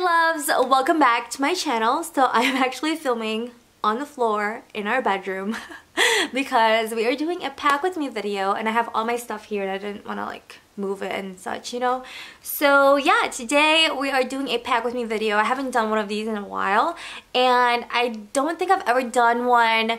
Loves! Welcome back to my channel. So I'm actually filming on the floor in our bedroom because we are doing a pack with me video and I have all my stuff here and I didn't want to like move it and such, you know? So yeah, today we are doing a pack with me video. I haven't done one of these in a while and I don't think I've ever done one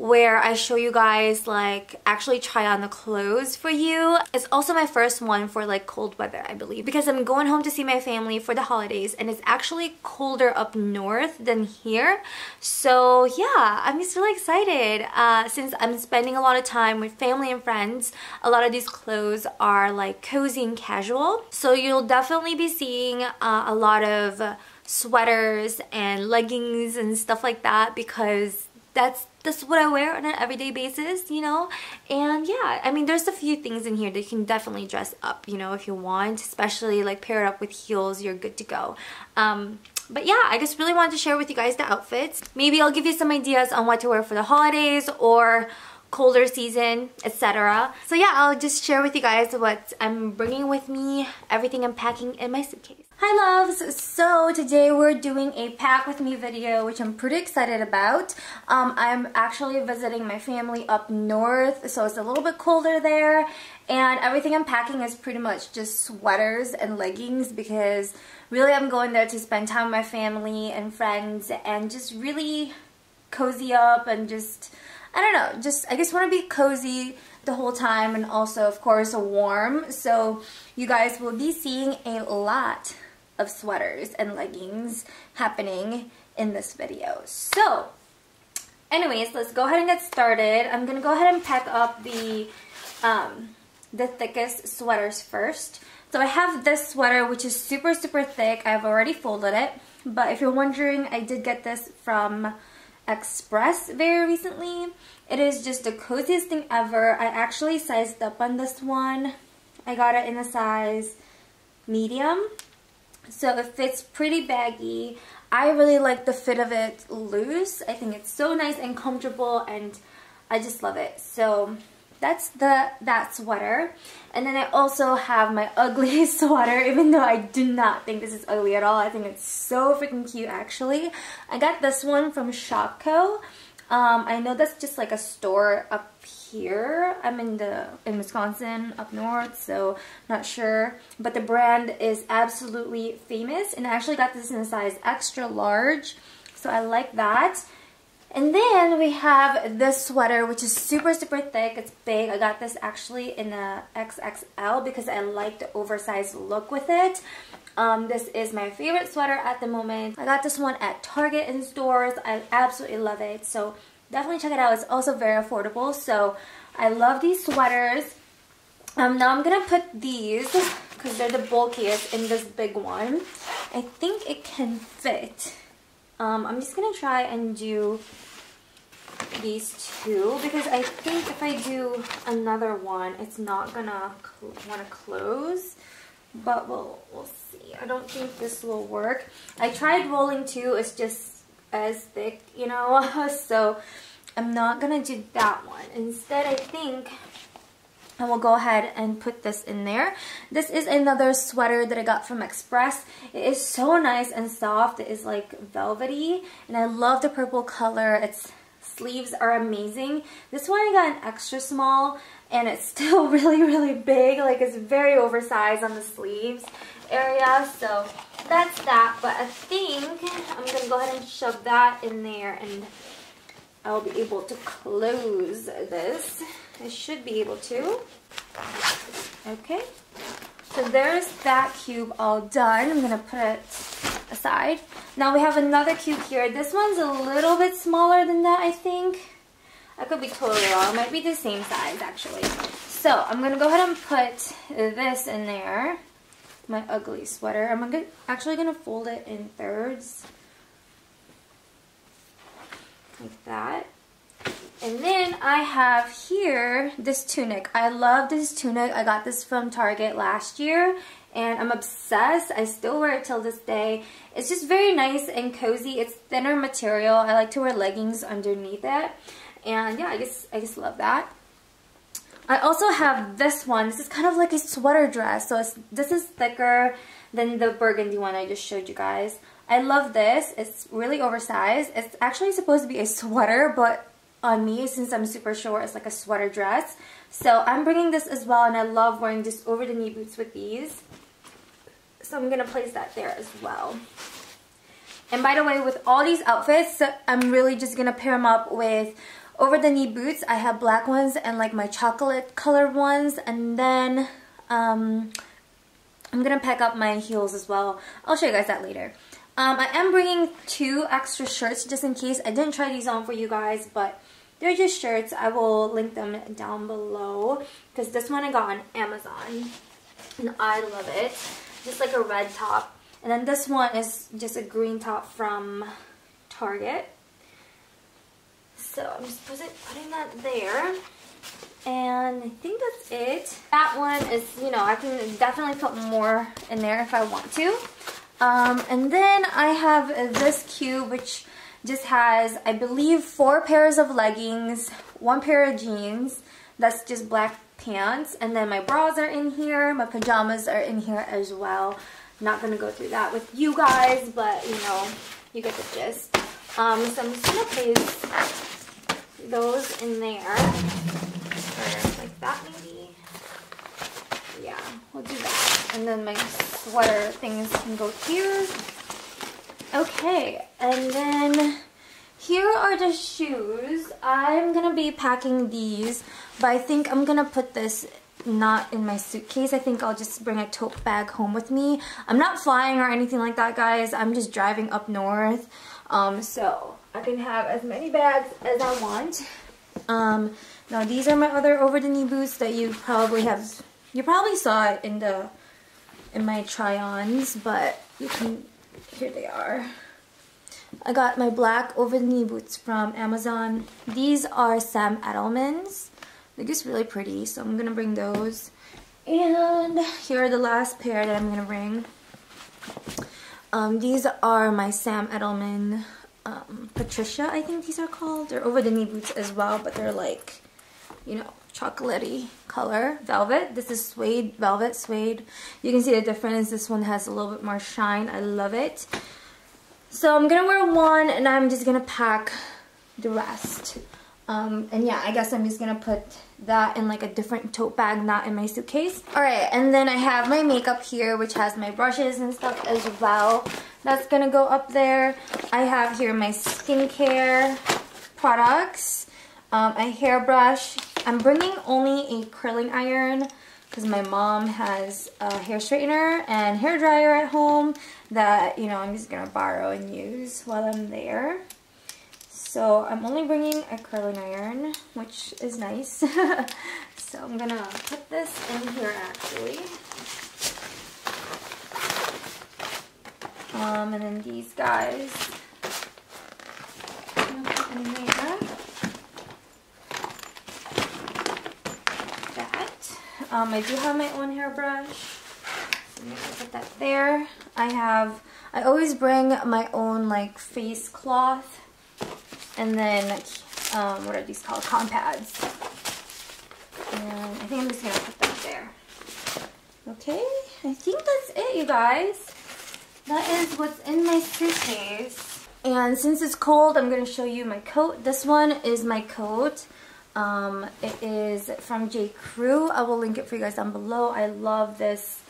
where I show you guys like actually try on the clothes for you. It's also my first one for like cold weather I believe because I'm going home to see my family for the holidays and it's actually colder up north than here. So yeah, I'm just really excited uh, since I'm spending a lot of time with family and friends. A lot of these clothes are like cozy and casual. So you'll definitely be seeing uh, a lot of sweaters and leggings and stuff like that because that's that's what I wear on an everyday basis, you know? And yeah, I mean, there's a few things in here that you can definitely dress up, you know, if you want, especially like pair it up with heels, you're good to go. Um, but yeah, I just really wanted to share with you guys the outfits. Maybe I'll give you some ideas on what to wear for the holidays or colder season, etc. So yeah, I'll just share with you guys what I'm bringing with me, everything I'm packing in my suitcase. Hi loves! So today we're doing a pack with me video which I'm pretty excited about. Um, I'm actually visiting my family up north so it's a little bit colder there and everything I'm packing is pretty much just sweaters and leggings because really I'm going there to spend time with my family and friends and just really cozy up and just I don't know just I just want to be cozy the whole time and also of course warm so you guys will be seeing a lot of sweaters and leggings happening in this video. So, anyways, let's go ahead and get started. I'm going to go ahead and pack up the, um, the thickest sweaters first. So I have this sweater which is super super thick. I've already folded it. But if you're wondering, I did get this from Express very recently. It is just the coziest thing ever. I actually sized up on this one. I got it in a size medium. So it fits pretty baggy. I really like the fit of it loose. I think it's so nice and comfortable and I just love it. So that's the that sweater. And then I also have my ugly sweater, even though I do not think this is ugly at all. I think it's so freaking cute actually. I got this one from Shopko. Um, I know that's just like a store up here. I'm in the in Wisconsin up north, so not sure. But the brand is absolutely famous, and I actually got this in a size extra large, so I like that. And then we have this sweater, which is super, super thick. It's big. I got this actually in a XXL because I like the oversized look with it. Um, this is my favorite sweater at the moment. I got this one at Target in stores. I absolutely love it. So definitely check it out. It's also very affordable. So I love these sweaters. Um, now I'm going to put these, because they're the bulkiest, in this big one. I think it can fit. Um, I'm just going to try and do these two because I think if I do another one it's not gonna want to close. But we'll, we'll see. I don't think this will work. I tried rolling two it's just as thick you know? So I'm not gonna do that one. Instead, I think I will go ahead and put this in there. This is another sweater that I got from Express. It is so nice and soft. It is like velvety and I love the purple color. Its sleeves are amazing. This one I got an extra small and it's still really, really big. Like it's very oversized on the sleeves area. So that's that. But I think I'm going to go ahead and shove that in there and I'll be able to close this. I should be able to. Okay. So there's that cube all done. I'm going to put it aside. Now we have another cube here. This one's a little bit smaller than that, I think. I could be totally wrong. It might be the same size, actually. So I'm going to go ahead and put this in there. My ugly sweater. I'm gonna, actually going to fold it in thirds like that. And then I have here this tunic. I love this tunic. I got this from Target last year and I'm obsessed. I still wear it till this day. It's just very nice and cozy. It's thinner material. I like to wear leggings underneath it. And yeah, I just, I just love that. I also have this one. This is kind of like a sweater dress. So this is thicker than the burgundy one I just showed you guys. I love this. It's really oversized. It's actually supposed to be a sweater, but on me, since I'm super short, it's like a sweater dress. So I'm bringing this as well, and I love wearing just over-the-knee boots with these. So I'm going to place that there as well. And by the way, with all these outfits, I'm really just going to pair them up with over-the-knee boots. I have black ones and like my chocolate colored ones. And then um, I'm going to pack up my heels as well. I'll show you guys that later. Um, I am bringing two extra shirts just in case. I didn't try these on for you guys, but they're just shirts. I will link them down below because this one I got on Amazon and I love it. Just like a red top. And then this one is just a green top from Target. So I'm just putting that there. And I think that's it. That one is, you know, I can definitely put more in there if I want to. Um, and then I have this cube which just has, I believe, four pairs of leggings, one pair of jeans, that's just black pants, and then my bras are in here, my pajamas are in here as well. Not going to go through that with you guys, but, you know, you get the gist. Um, so I'm just going to place those in there, or like that maybe. Yeah, we'll do that. And then my sweater things can go here. Okay, and then here are the shoes. I'm gonna be packing these, but I think I'm gonna put this not in my suitcase. I think I'll just bring a tote bag home with me. I'm not flying or anything like that, guys. I'm just driving up north. Um, so I can have as many bags as I want. Um, now these are my other over-the-knee boots that you probably have, you probably saw it in the in my try-ons, but you can, here they are. I got my black over-the-knee boots from Amazon. These are Sam Edelman's. They're just really pretty, so I'm gonna bring those. And here are the last pair that I'm gonna bring. Um, these are my Sam Edelman um, Patricia, I think these are called. They're over-the-knee boots as well, but they're like, you know, chocolatey color. Velvet. This is suede. Velvet suede. You can see the difference. This one has a little bit more shine. I love it. So I'm gonna wear one and I'm just gonna pack the rest. Um, and yeah I guess I'm just gonna put that in like a different tote bag not in my suitcase. Alright and then I have my makeup here which has my brushes and stuff as well. That's gonna go up there. I have here my skincare products um, a hairbrush I'm bringing only a curling iron because my mom has a hair straightener and hair dryer at home that, you know, I'm just going to borrow and use while I'm there. So I'm only bringing a curling iron, which is nice. so I'm going to put this in here actually. Um, and then these guys. Um, I do have my own hairbrush. Put that there. I have, I always bring my own like face cloth. And then, um, what are these called? Cotton pads. And I think I'm just gonna put that there. Okay, I think that's it, you guys. That is what's in my suitcase. And since it's cold, I'm going to show you my coat. This one is my coat. Um, it is from J. Crew. I will link it for you guys down below. I love this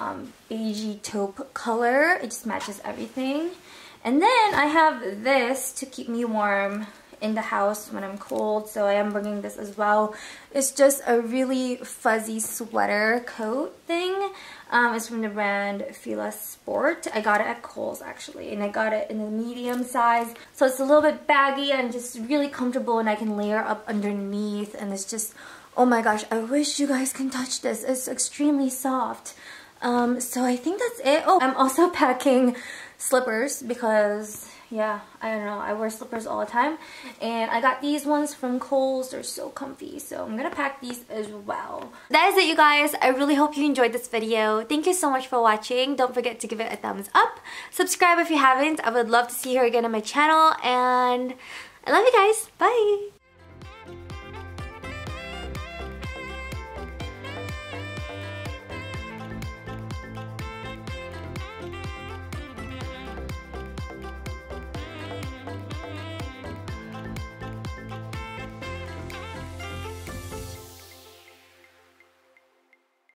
um, beigey taupe color. It just matches everything. And then I have this to keep me warm in the house when I'm cold, so I am bringing this as well. It's just a really fuzzy sweater coat thing. Um, it's from the brand Fila Sport. I got it at Kohl's actually, and I got it in the medium size. So it's a little bit baggy and just really comfortable, and I can layer up underneath, and it's just, oh my gosh, I wish you guys can touch this. It's extremely soft. Um, so I think that's it. Oh, I'm also packing slippers because yeah, I don't know. I wear slippers all the time. And I got these ones from Kohl's. They're so comfy. So I'm going to pack these as well. That is it, you guys. I really hope you enjoyed this video. Thank you so much for watching. Don't forget to give it a thumbs up. Subscribe if you haven't. I would love to see you again on my channel. And I love you guys. Bye.